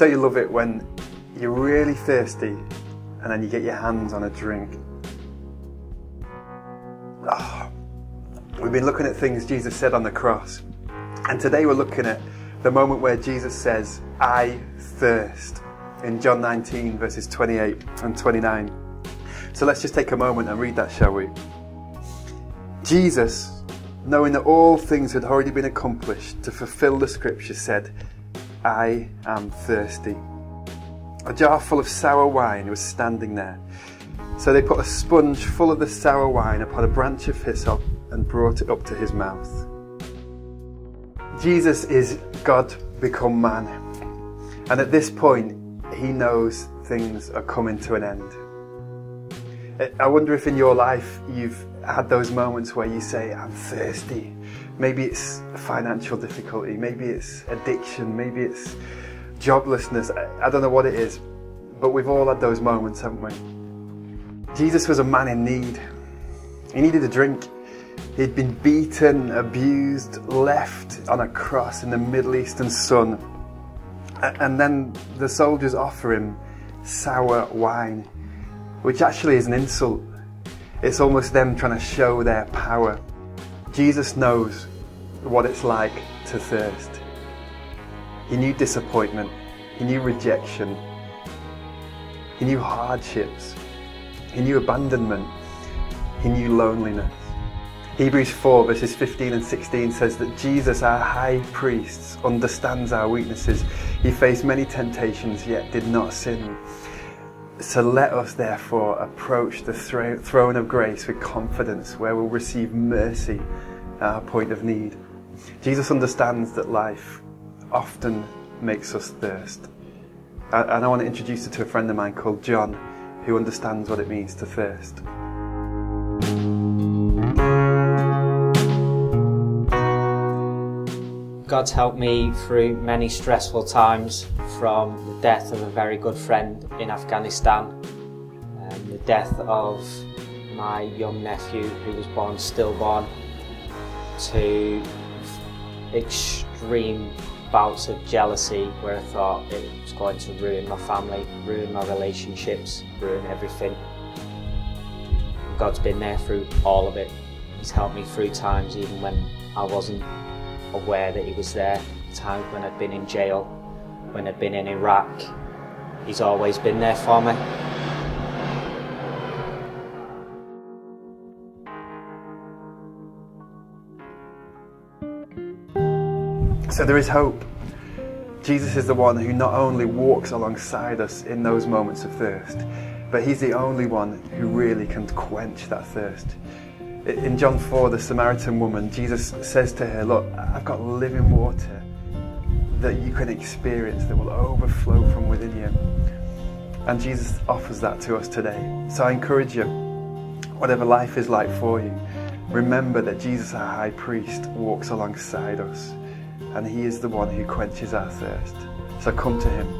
Don't you love it when you're really thirsty and then you get your hands on a drink? Oh, we've been looking at things Jesus said on the cross. And today we're looking at the moment where Jesus says, I thirst, in John 19, verses 28 and 29. So let's just take a moment and read that, shall we? Jesus, knowing that all things had already been accomplished to fulfill the scripture, said, I am thirsty. A jar full of sour wine was standing there. So they put a sponge full of the sour wine upon a branch of hyssop and brought it up to his mouth. Jesus is God become man. And at this point, he knows things are coming to an end. I wonder if in your life you've had those moments where you say, I'm thirsty. Maybe it's financial difficulty, maybe it's addiction, maybe it's joblessness. I don't know what it is, but we've all had those moments, haven't we? Jesus was a man in need. He needed a drink. He'd been beaten, abused, left on a cross in the Middle Eastern sun. And then the soldiers offer him sour wine which actually is an insult. It's almost them trying to show their power. Jesus knows what it's like to thirst. He knew disappointment, he knew rejection, he knew hardships, he knew abandonment, he knew loneliness. Hebrews 4 verses 15 and 16 says that Jesus, our high priest, understands our weaknesses. He faced many temptations yet did not sin. So let us therefore approach the throne of grace with confidence where we'll receive mercy at our point of need. Jesus understands that life often makes us thirst. And I want to introduce you to a friend of mine called John who understands what it means to thirst. God's helped me through many stressful times from the death of a very good friend in Afghanistan, and the death of my young nephew who was born stillborn, to extreme bouts of jealousy where I thought it was going to ruin my family, ruin my relationships, ruin everything. God's been there through all of it. He's helped me through times even when I wasn't aware that he was there. Times when I'd been in jail, when I'd been in Iraq, he's always been there for me. So there is hope. Jesus is the one who not only walks alongside us in those moments of thirst, but he's the only one who really can quench that thirst. In John 4, the Samaritan woman, Jesus says to her, Look, I've got living water that you can experience that will overflow from within you. And Jesus offers that to us today. So I encourage you, whatever life is like for you, remember that Jesus, our high priest, walks alongside us. And he is the one who quenches our thirst. So come to him.